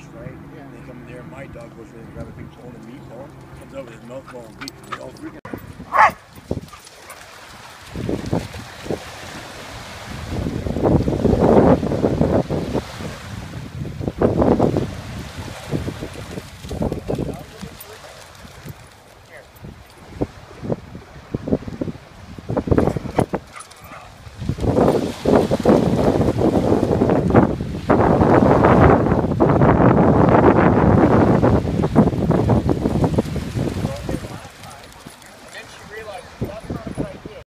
fresh, right? Yeah. And they come in there, and my dog goes in and grabs a big bone of meat bone, comes out with his mouth full of meat, and they all freaking.